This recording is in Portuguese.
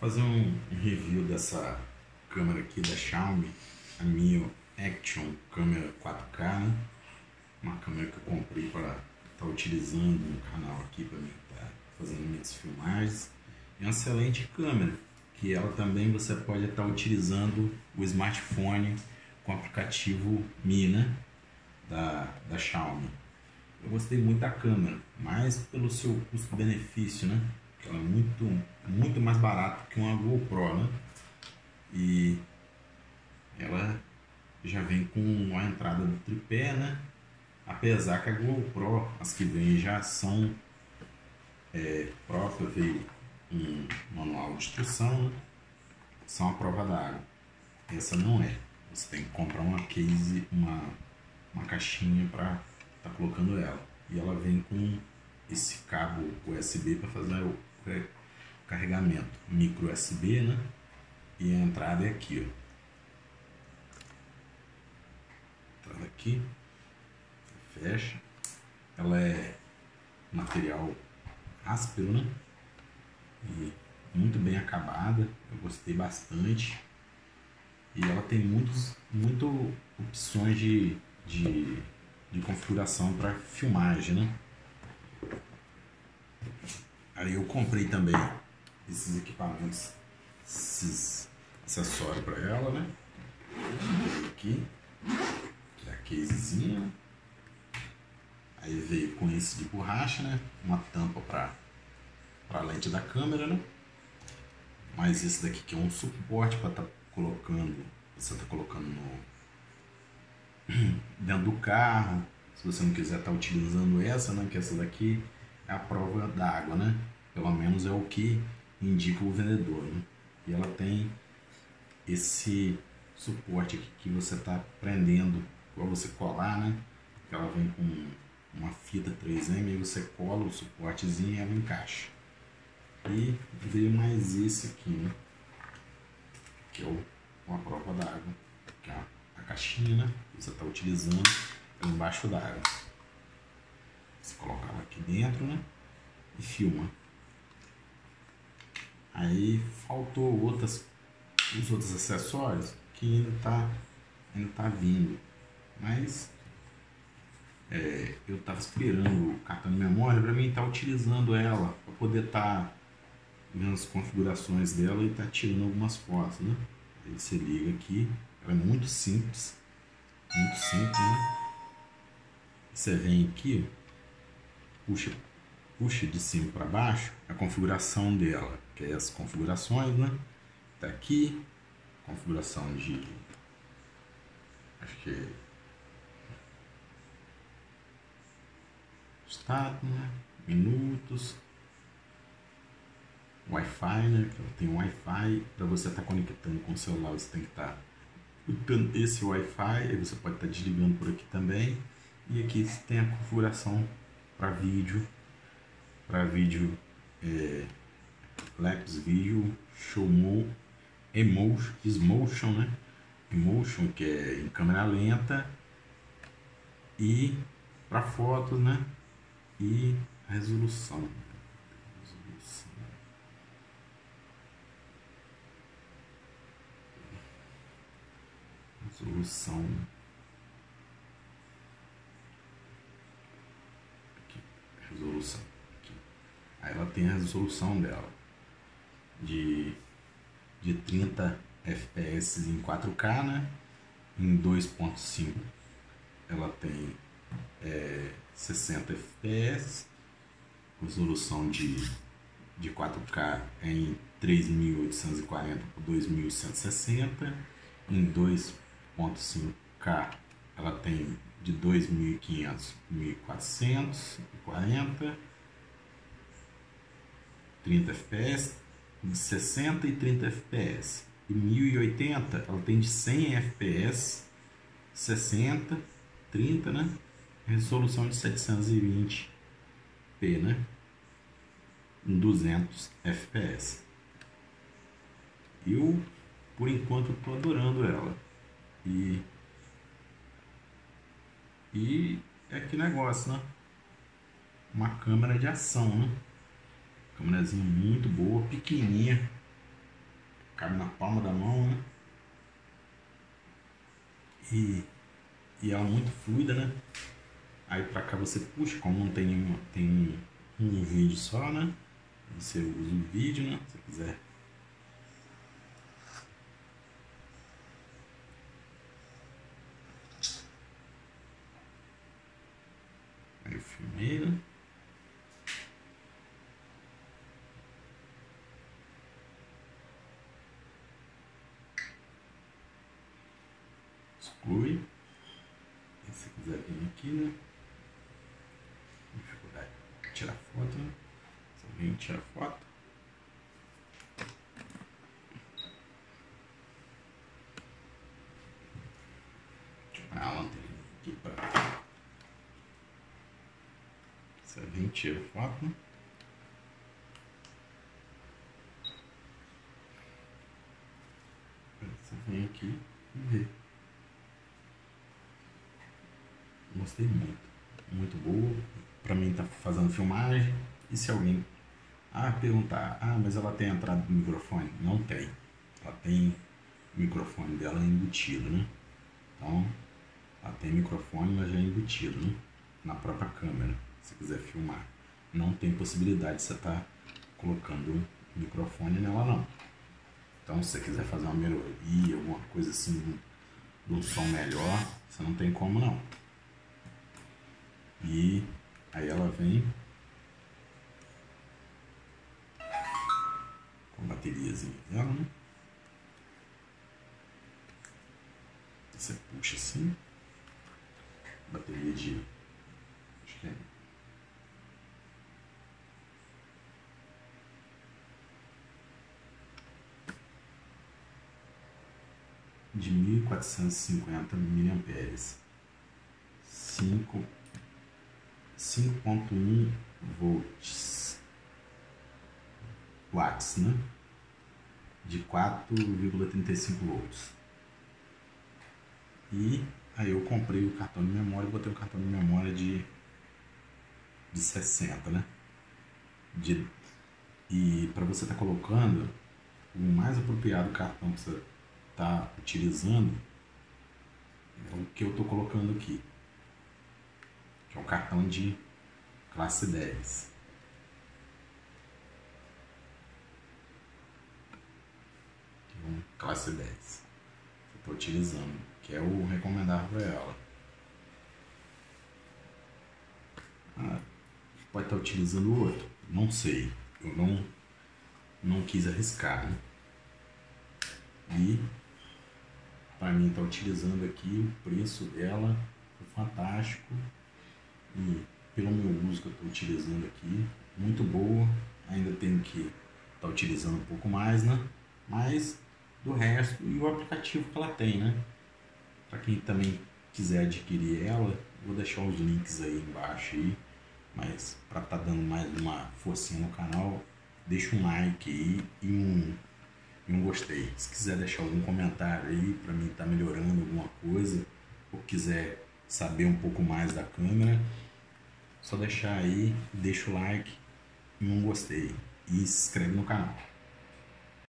fazer um review dessa câmera aqui da Xiaomi, a Mio Action câmera 4K, né? Uma câmera que eu comprei para estar tá utilizando no canal aqui para estar tá fazendo minhas filmagens. É uma excelente câmera, que ela também você pode estar tá utilizando o smartphone com o aplicativo Mi, né? Da, da Xiaomi. Eu gostei muito da câmera, mas pelo seu custo-benefício, né? Ela é muito, muito mais barata que uma GoPro, né? E ela já vem com a entrada do tripé, né? Apesar que a GoPro, as que vêm já são é, própria, veio um manual de instrução, né? são a prova d'água. Essa não é. Você tem que comprar uma case, uma, uma caixinha para estar tá colocando ela. E ela vem com esse cabo USB para fazer o carregamento micro USB, né? E a entrada é aqui, ó. Entrada aqui, fecha. Ela é material áspero, né? E muito bem acabada, eu gostei bastante. E ela tem muitos, muito opções de, de, de configuração para filmagem, né? Aí eu comprei também esses equipamentos, esses acessórios para ela, né? Aqui, que é a casezinha. Aí veio com esse de borracha, né? Uma tampa para a lente da câmera, né? Mas esse daqui que é um suporte para estar tá colocando, você tá colocando no dentro do carro. Se você não quiser estar tá utilizando essa, né? Que essa daqui é a prova d'água, né? Pelo menos é o que indica o vendedor, né? E ela tem esse suporte aqui que você está prendendo para você colar, né? Ela vem com uma fita 3M e você cola o suportezinho e ela encaixa. E veio mais esse aqui, né? Que é o, uma prova d'água. Que é a caixinha, né? Que você está utilizando embaixo d'água. Você coloca ela aqui dentro, né? E filma. Aí faltou outras, os outros acessórios que ainda tá, ainda tá vindo. Mas é, eu estava esperando o cartão de memória para mim estar tá utilizando ela para poder estar tá vendo as configurações dela e estar tá tirando algumas fotos, né? Aí você liga aqui, ela é muito simples, muito simples, né? Você vem aqui, puxa, puxa de cima para baixo a configuração dela, que é as configurações, né? Tá aqui, configuração de acho que é estado, né? minutos, Wi-Fi, né? Tem Wi-Fi para você estar tá conectando com o celular, você tem que estar tá esse Wi-Fi, aí você pode estar tá desligando por aqui também. E aqui tem a configuração para vídeo, para vídeo é, Lex Video, Showmo, Emotion, Emotion, né? Emotion, que é em câmera lenta, e para fotos, né? E resolução. Resolução. Resolução. Resolução. Aí ela tem a resolução dela de, de 30 FPS em 4K, né? Em 2.5 ela tem é, 60 FPS, resolução de, de 4K é em 3840 por 2160, em 2.5K ela tem de 2.500 1.440, 30 FPS, de 60 e 30 FPS. E 1080 ela tem de 100 FPS, 60, 30, né? Resolução de 720p, né? Em 200 FPS. Eu, por enquanto, estou adorando ela. E e é que negócio, né? Uma câmera de ação, né? Câmerazinha muito boa, pequenininha. cabe na palma da mão, né? E, e ela é muito fluida, né? Aí pra cá você puxa, como não tem nenhuma, tem um vídeo só, né? Você usa o vídeo, né? Se quiser. Né? Exclui. E se quiser vir aqui, né? Dificuldade. Tirar foto, né? Se alguém tira foto. Deixa eu a lanterna aqui para. Alguém tira foto, né? Você vem aqui e vê. Gostei muito. Muito boa. Pra mim tá fazendo filmagem. E se alguém ah, perguntar, ah, mas ela tem entrada do microfone? Não tem. Ela tem o microfone dela embutido, né? Então, ela tem microfone, mas já é embutido, né? Na própria câmera, se quiser filmar. Não tem possibilidade de você estar tá colocando o microfone nela, não. Então, se você quiser fazer uma melhoria, alguma coisa assim, de um som melhor, você não tem como, não. E aí ela vem com a bateriazinha dela, né? Você puxa assim, bateria de 2.450 mA. 5.1 volts watts, né? De 4,35 volts. E aí eu comprei o cartão de memória, e botei o cartão de memória de de 60, né? De, e para você estar tá colocando o mais apropriado cartão que você está utilizando é o que eu estou colocando aqui que é um cartão de classe 10. Então, classe 10. Eu estou utilizando, que é o recomendado para ela. Ah, pode estar utilizando o outro, não sei. Eu não, não quis arriscar, né? E para mim estar tá utilizando aqui o preço dela foi fantástico e pelo meu uso que eu estou utilizando aqui, muito boa. Ainda tenho que estar tá utilizando um pouco mais, né? Mas do resto e o aplicativo que ela tem, né? Para quem também quiser adquirir ela, vou deixar os links aí embaixo aí. Mas para estar tá dando mais uma forcinha no canal, deixa um like aí e um gostei. Se quiser deixar algum comentário aí para mim estar tá melhorando alguma coisa, ou quiser saber um pouco mais da câmera, só deixar aí, deixa o like e um gostei e se inscreve no canal.